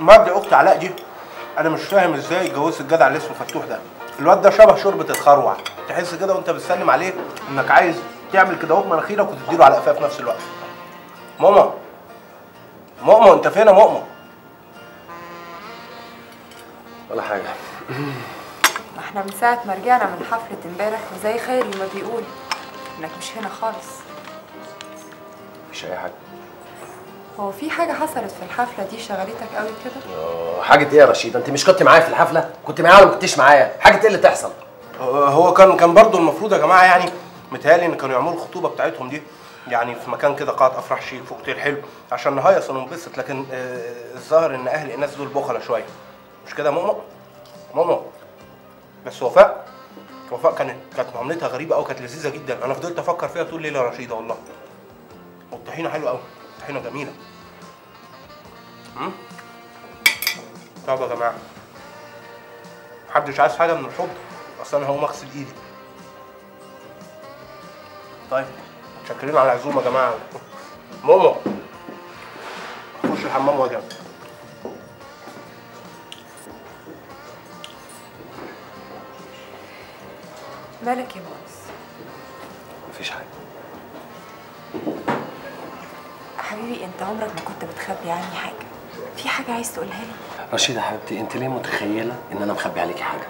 مبدأ اخت علاء دي أنا مش فاهم إزاي اتجوزت الجدع اللي اسمه فتوح ده. الواد ده شبه شوربة الخروع. تحس كده وأنت بتسلم عليه إنك عايز تعمل كده اهو بمناخيرك وتديله على قفاه في نفس الوقت. ماما. ماما أنت فين يا ماما؟ ولا حاجة. ما إحنا من ساعة ما رجعنا من حفلة امبارح وزي خيري ما بيقول إنك مش هنا خالص. مش أي حاجة. هو في حاجة حصلت في الحفلة دي شغلتك قوي كده؟ آه، حاجة إيه يا رشيد؟ أنت مش كنت معايا في الحفلة؟ كنت معايا ولا ما كنتش معايا؟ حاجة إيه اللي تحصل؟ هو- هو كان كان برضه المفروض يا جماعة يعني متهيألي إن كانوا يعملوا الخطوبة بتاعتهم دي يعني في مكان كده قاعه أفراح شيك في اوتيل حلو عشان نهيص وننبسط لكن آه، الظاهر إن أهل الناس دول بخلة شوية. مش كده يا ماما ماما بس وفاء وفاء كانت كانت معاملتها غريبة قوي كانت لذيذة جدا. أنا فضلت أفكر فيها طول الليل يا رشيدة والله. والطحينه حلوة قوي الطحينه جميلة. طب يا جماعة محدش عايز حاجة من الحب أصل أنا هقوم أغسل إيدي. طيب متشكرين على العزومة يا جماعة. ماما خش الحمام وأجي. مالك يا مؤنس؟ مفيش حاجة. حبيبي انت عمرك ما كنت بتخبي عني حاجة. في حاجة عايز تقولها لي؟ رشيدة حبيبتي انت ليه متخيلة ان أنا مخبي عليكي حاجة؟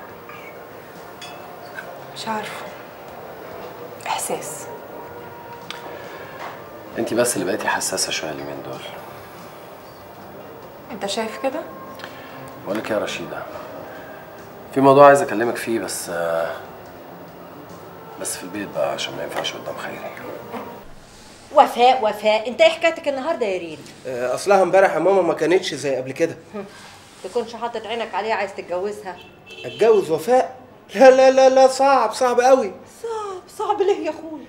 مش عارفة. إحساس. انت بس اللي بقيتي حساسة شوية اليومين دول. انت شايف كده؟ بقول لك يا رشيدة في موضوع عايز أكلمك فيه بس بس في البيت بقى عشان ما ينفعش قدام خيري. وفاء وفاء. انت إيه حكايتك النهارده يا ريم؟ أصلها امبارح يا ماما ما كانتش زي قبل كده. تكونش حاطط عينك عليها عايز تتجوزها. أتجوز وفاء؟ لا لا لا لا صعب صعب قوي. صعب صعب ليه يا اخويا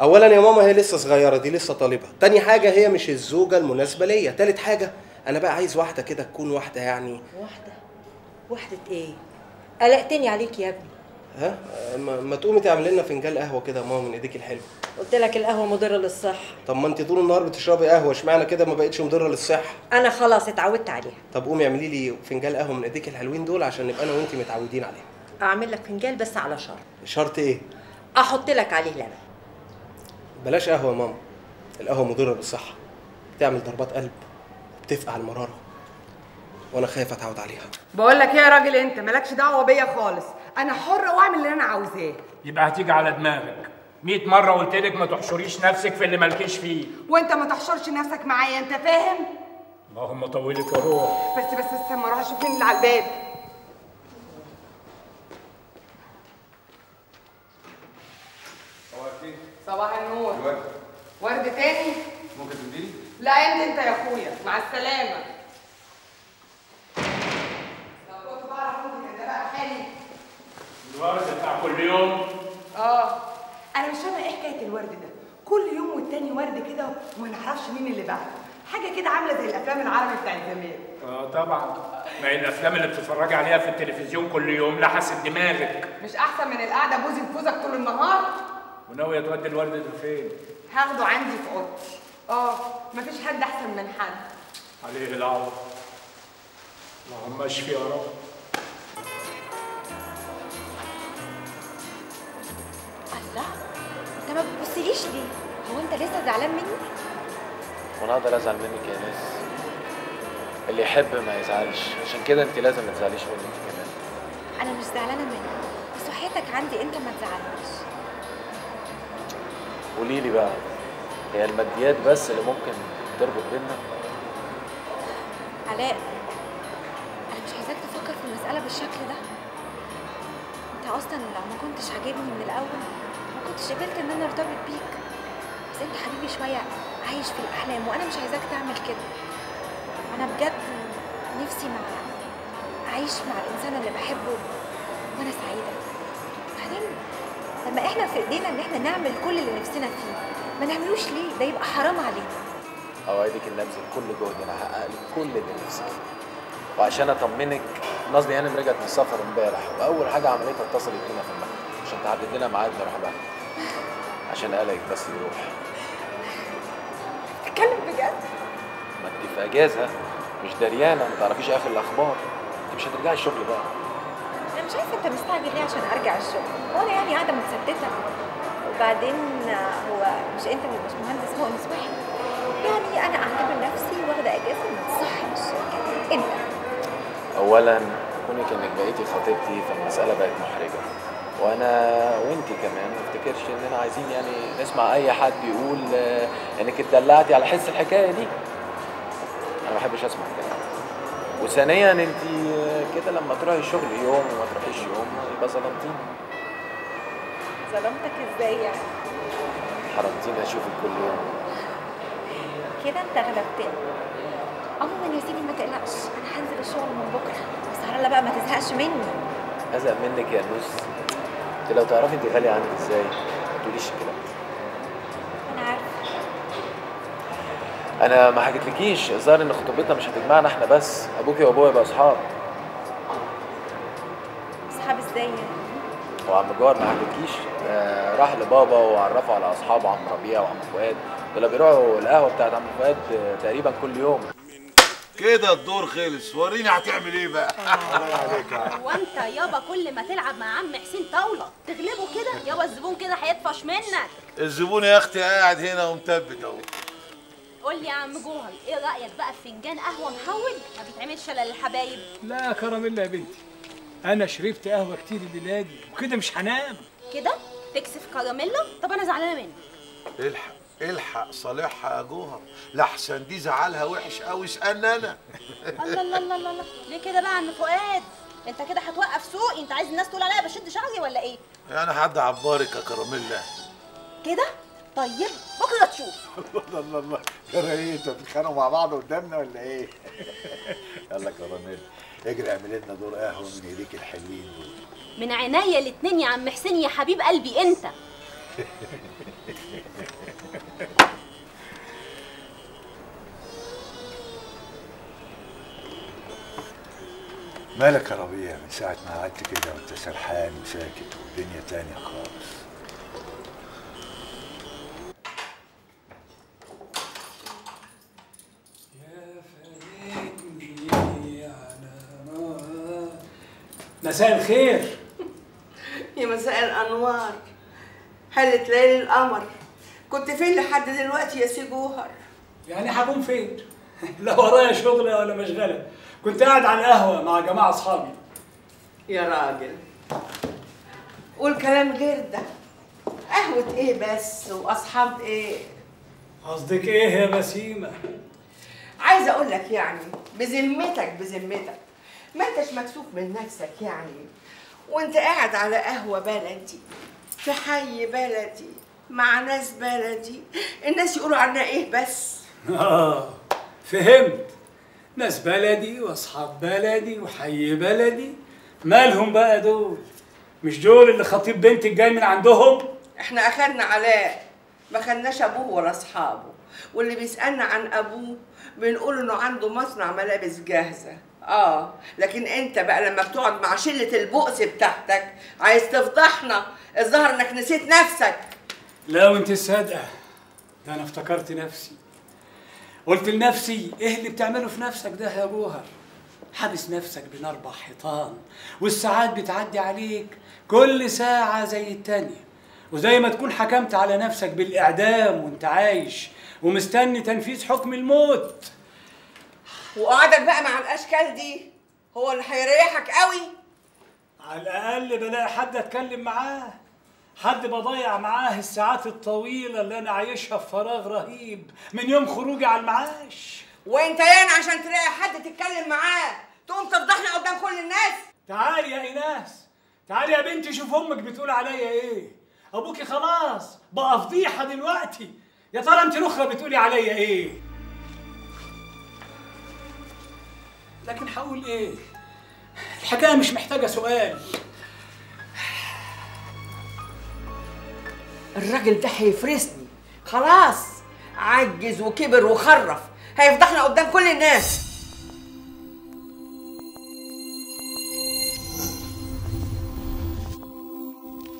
اولا يا ماما هي لسه صغيرة دي لسه طالبة. تاني حاجة هي مش الزوجة المناسبة ليا. تالت حاجة أنا بقى عايز واحدة كده تكون واحدة يعني. واحدة؟ واحدة إيه؟ قلقتني عليك يا ابني. ها؟ ما, ما تقومي تعملي لنا فنجان قهوة كده يا ماما من إيديك الحلو قلت لك القهوة مضرة للصحة. طب ما انت طول النهار بتشربي قهوة اشمعنى كده ما بقتش مضرة للصحة؟ أنا خلاص اتعودت عليها. طب قومي اعملي لي فنجان قهوة من ايديك الحلوين دول عشان نبقى أنا وانت متعودين عليها أعمل لك فنجان بس على شرط. شرط إيه؟ أحط لك عليه لبن. بلاش قهوة يا ماما. القهوة مضرة بالصحه بتعمل ضربات قلب بتفقع المرارة. وأنا خايف أتعود عليها. بقول لك إيه يا راجل أنت؟ مالكش دعوة بيا خالص. أنا حرة وأعمل اللي أنا عاوزاه. يبقى هتيجي على دماغك. 100 مرة قلت لك ما تحشريش نفسك في اللي مالكيش فيه. وانت ما تحشرش نفسك معايا انت فاهم؟ اللهم طولك وروح. بس بس بس ما أروح أشوف مين اللي على الباب؟ صباح النور. ورد تاني؟ ممكن تديني؟ لا انت انت يا اخويا. مع السلامة لو كنت بعرف ممكن ده بقى حالي الورد بتاع كل يوم آه فاهمه إيه حكاية الورد ده. كل يوم والتاني ورد كده وما نعرفش مين اللي بعده. حاجة كده عاملة زي الأفلام العربي بتاعت زمان. آه طبعا. ما هي الأفلام اللي بتتفرجي عليها في التلفزيون كل يوم لحست دماغك. مش أحسن من القعدة بوزي بوزك طول النهار؟ وناوية تودي الورد ده فين؟ هاخده عندي في أوضتي. آه مفيش حد أحسن من حد. عليه العوض اللهم اشفي يا رب. بتبصليش ليه؟ هو انت لسه زعلان مني؟ وأنا أقدر ازعل منك يا ناس. اللي يحب ما يزعلش. عشان كده انت لازم ما تزعليش مني انت كمان. أنا مش زعلانة منك. بس وحياتك عندي انت ما تزعلنيش قولي لي بقى هي الماديات بس اللي ممكن تربط بينا؟ علاء أنا مش عايزاك تفكر في المسألة بالشكل ده. انت أصلا لو ما كنتش عاجبني من الأول ما كنتش قبلت إن أنا أرتبط بيك. بس أنت حبيبي شوية عايش في الأحلام وأنا مش عايزاك تعمل كده. أنا بجد نفسي مع أعيش مع الإنسان اللي بحبه وأنا سعيدة. بعدين لما إحنا في إيدينا إن إحنا نعمل كل اللي نفسنا فيه ما نعملوش ليه؟ ده يبقى حرام علينا. أوعدك ان أبذل كل جهد ان احقق لك كل اللي نفسك فيه. وعشان أطمنك نازلي هانم رجعت من السفر امبارح. وأول حاجة عملتها اتصلت بينا في المكتب عشان تحدد لنا ميعاد نروح بقى عشان قلقك بس يروح. اتكلم بجد؟ ما انت في أجازة. مش دريانة. ما تعرفيش آخر الأخبار. انت مش هترجعي الشغل بقى. أنا مش عارفة أنت مستعجل ليه عشان أرجع الشغل. هو أنا يعني قاعدة متستتة. وبعدين هو مش أنت اللي مش مهندس هو مصباح يعني أنا قاعدة بنفسي واخدة أجازة اولا كونك إنك بقيتي خطيبتي فالمسألة بقت محرجة. وأنا وانت كمان ما أفتكرش إننا عايزين يعني نسمع أي حد يقول آه، إنك اتدلعتي على حس الحكاية دي. أنا ما بحبش أسمع كده. وثانيا انت آه، كده لما تروحي الشغل يوم وما تروحيش يوم يبقى ظلمتيني. ظلمتك إزاي يعني؟ حرمتيني أشوفك كل يوم. كده أنت غلبتني. عموما يا سيدي ما تقلقش. أنا هنزل الشغل من بكرة. بس هلا بقى ما تزهقش مني. أزهق منك يا نوس. أنت لو تعرفي أنت غالية عندي إزاي؟ ما تقوليش الكلام. أنا عارفة. أنا ما حكيتلكيش. الظاهر إن خطوبتنا مش هتجمعنا إحنا بس. أبوكي وأبويا يبقى أصحاب. أصحاب إزاي يعني؟ وعم جوهر ما حكيتلكيش. آه راح لبابا وعرفه على أصحابه عم ربيع وعم فؤاد. دول بيروحوا القهوة بتاعت عم فؤاد تقريبا كل يوم. كده الدور خلص. وريني هتعمل إيه بقى. هو انت يابا كل ما تلعب مع عم حسين طاولة تغلبه كده يابا الزبون كده هيطفش منك الزبون يا أختي قاعد هنا ومثبت أهو. قول لي يا عم جوهر إيه رأيك بقى في فنجان قهوة محول؟ ما بيتعملش إلا للحبايب. لا يا كراميلا يا بنتي. أنا شربت قهوة كتير الليلة دي وكده مش هنام. كده؟ تكسف كراميلا طب أنا زعلانة منك. الحق. الحق صالحها يا جوهر. لحسن دي زعلها وحش قوي اسألني أنا. الله الله الله الله. ليه كده بقى يا عم فؤاد؟ انت كده هتوقف سوقي. انت عايز الناس تقول عليا بشد شعري ولا إيه؟ يعني حد عبارك يا كراميلا كده؟ طيب بكرة تشوف. الله الله الله. ترى إيه أنتوا بتتخانقوا مع بعض قدامنا ولا إيه؟ يلا كراميل. اجري اعمل لنا دور قهوة من ايديك الحلوين دول. من عينيا الاتنين يا عم حسين يا حبيب قلبي انت. مالك يا ربيع؟ من ساعة ما قعدت كده وانت سرحان وساكت والدنيا تانية خالص. مساء الخير. يا مساء الأنوار. هلت ليل القمر؟ كنت فين لحد دلوقتي يا سي جوهر؟ يعني هكون فين؟ لا ورايا شغله ولا مشغلة. كنت قاعد على القهوة مع جماعة أصحابي. يا راجل. قول كلام غير ده. قهوة إيه بس؟ وأصحاب إيه؟ قصدك إيه يا بسيمة؟ عايزه أقول لك يعني بذمتك بذمتك. ما أنتش مكسوف من نفسك يعني. وأنت قاعد على قهوة بلدي في حي بلدي مع ناس بلدي الناس يقولوا عنا إيه بس؟ آه فهمت. ناس بلدي واصحاب بلدي وحي بلدي. مالهم بقى دول؟ مش دول اللي خطيب بنتك جاي من عندهم؟ إحنا أخدنا علاء ما خدناش أبوه ولا أصحابه. واللي بيسألنا عن أبوه بنقول إنه عنده مصنع ملابس جاهزة. آه لكن أنت بقى لما بتقعد مع شلة البؤس بتاعتك عايز تفضحنا الظاهر إنك نسيت نفسك. لا وأنت الصادقة. ده أنا افتكرت نفسي. قلت لنفسي إيه اللي بتعمله في نفسك ده يا جوهر؟ حابس نفسك بين أربع حيطان والساعات بتعدي عليك كل ساعة زي التانية. وزي ما تكون حكمت على نفسك بالإعدام وأنت عايش ومستني تنفيذ حكم الموت. وقعدك بقى مع الأشكال دي هو اللي هيريحك قوي؟ على الأقل بلاقي حد أتكلم معاه. حد بضيع معاه الساعات الطويلة اللي أنا عايشها في فراغ رهيب من يوم خروجي على المعاش. وأنت يعني عشان تلاقي حد تتكلم معاه؟ تقوم تفضحنا قدام كل الناس؟ تعالي يا إيناس. تعالي يا بنتي شوف أمك بتقول عليا إيه. أبوكي خلاص بقى فضيحة دلوقتي. يا ترى أنت الأخرى بتقولي عليا إيه؟ لكن هقول إيه؟ الحكاية مش محتاجة سؤال. الراجل ده هيفرسني. خلاص. عجز وكبر وخرف. هيفضحنا قدام كل الناس.